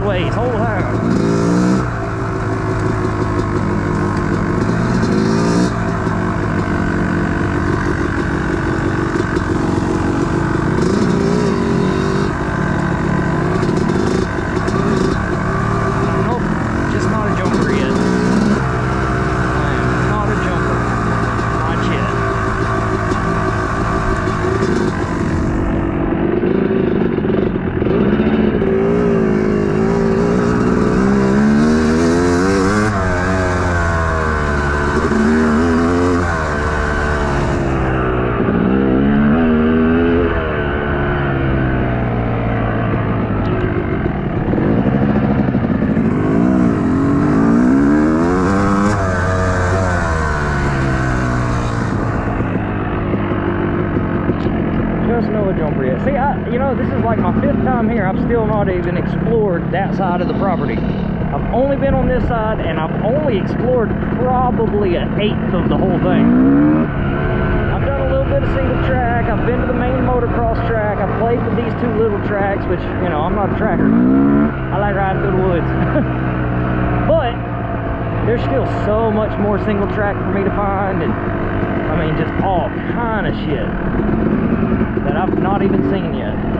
sideways, hold on. Side of the property. I've only been on this side and I've only explored probably an eighth of the whole thing. I've done a little bit of single track. I've been to the main motocross track. I've played with these two little tracks, which, you know, I'm not a tracker. I like riding through the woods. but there's still so much more single track for me to find and I mean just all kind of shit that I've not even seen yet.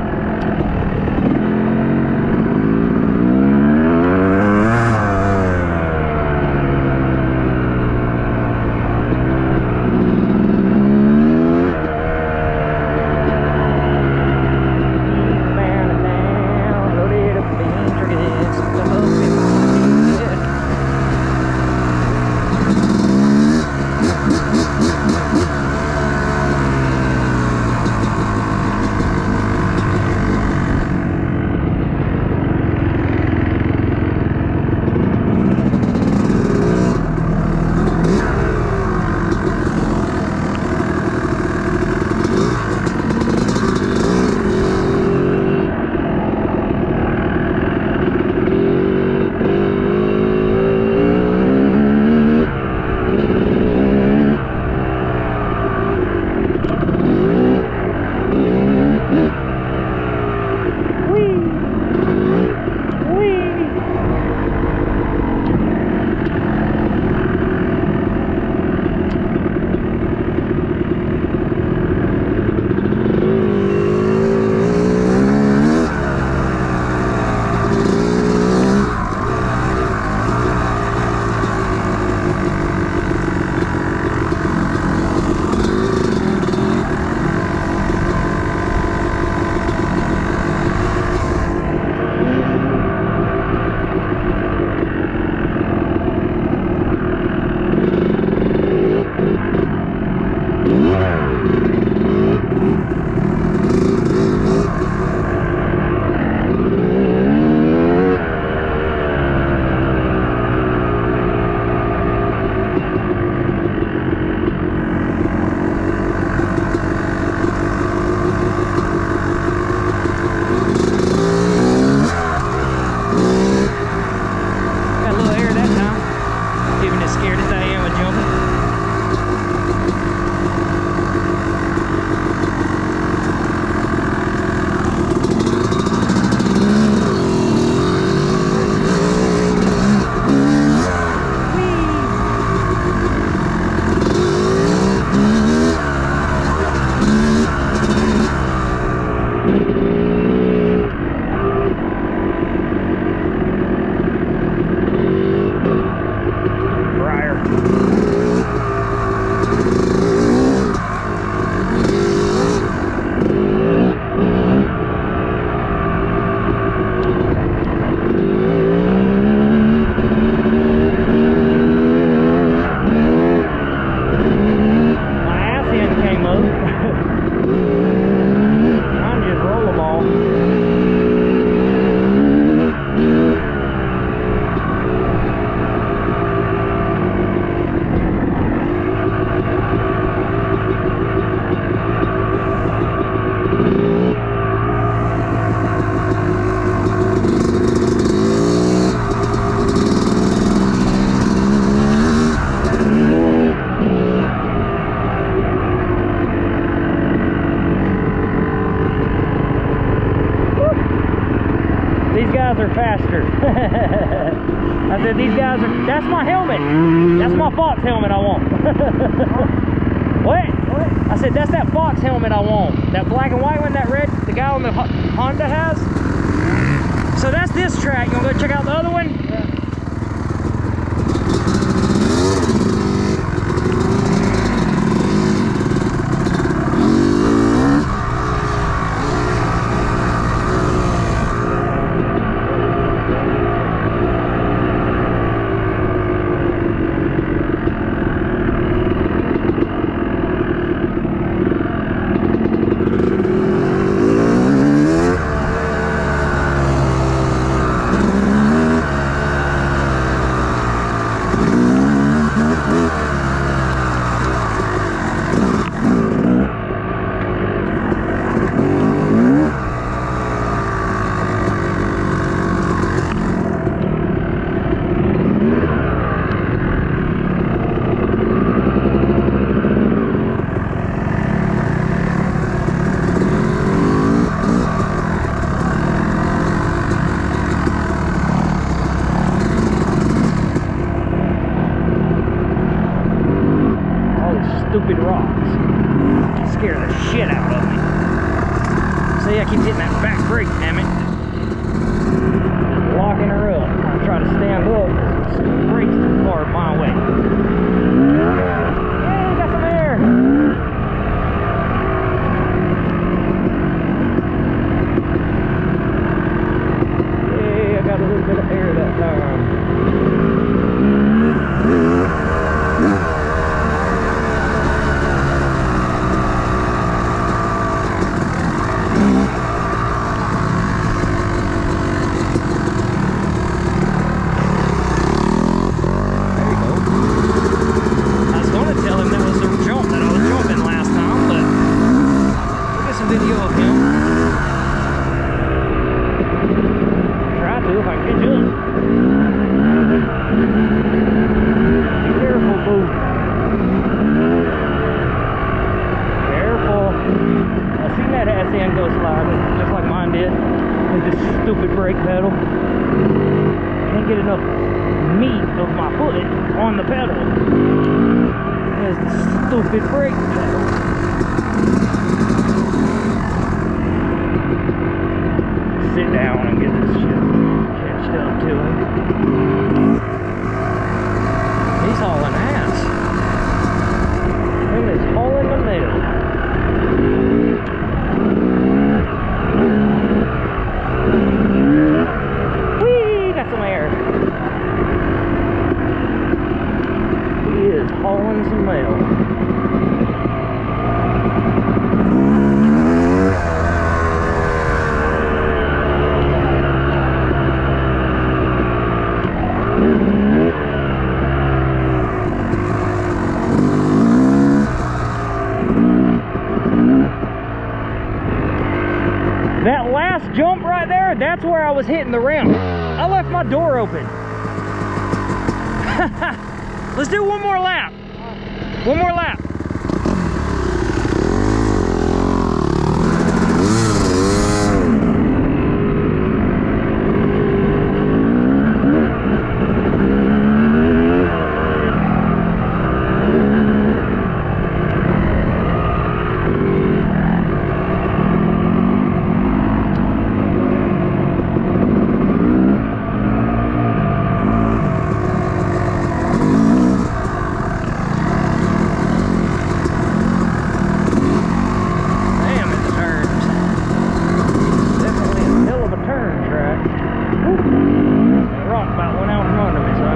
That's my Fox helmet I want. what? I said that's that Fox helmet I want. That black and white one, that red, the guy on the Honda has. So that's this track. You wanna go check out the other one? Stupid rocks. Scare the shit out of me. See, I keep hitting that back brake, damn it. Locking her up. I try to stand up. Stupid brake's too far my way. Hey, got some air. Hey, I got a little bit of air that time. There you go. I was gonna tell him that was the jump that I was jumping last time, but we'll get some video of him. Try to if I can catch up. Be careful, boo. Careful. I seen that ass end go sliding, just like mine did. With this stupid brake pedal. Can't get enough meat of my foot on the pedal. There's the stupid brake pedal. Sit down and get this shit catched up to him. He's hauling ass. Him is hauling the nail. Whee! Got some air. He is hauling some mail. That last jump right there, that's where I was hitting the rim. Left my door open. Let's do one more lap. One more lap. Damn, it turns. Definitely a hell of a turn track. Woo. That rock about went out from under me, so.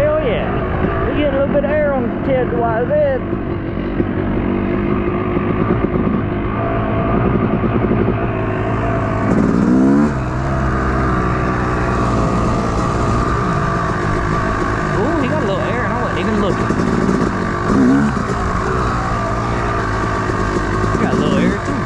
Hell yeah. We get a little bit of was on Ted's wise head. Ooh, he got a little air and I wasn't even looking. He got a little air too.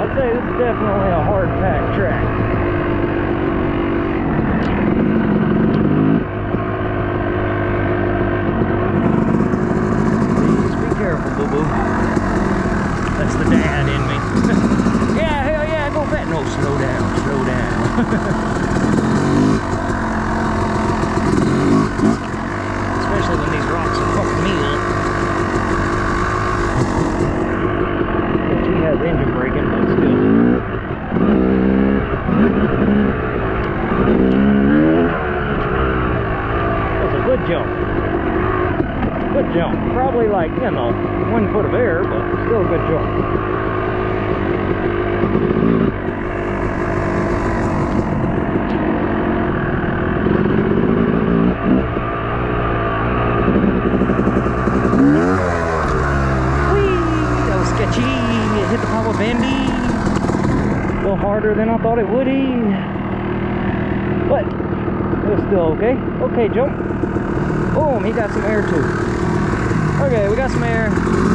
I'd say this is definitely a hard pack track. Please be careful, boo boo. That's the dad in me. yeah, hell yeah, go fat. No, slow down, slow down. Especially when these rocks are fucking me up. But he has engine braking, but still. That was a good jump. Good jump. Probably like, you know, one foot of air, but still a good jump. Whee! That was sketchy. It hit the power bendy. A little harder than I thought it would be. But it was still okay. Okay, jump. Boom, he got some air too. Okay, we got some air.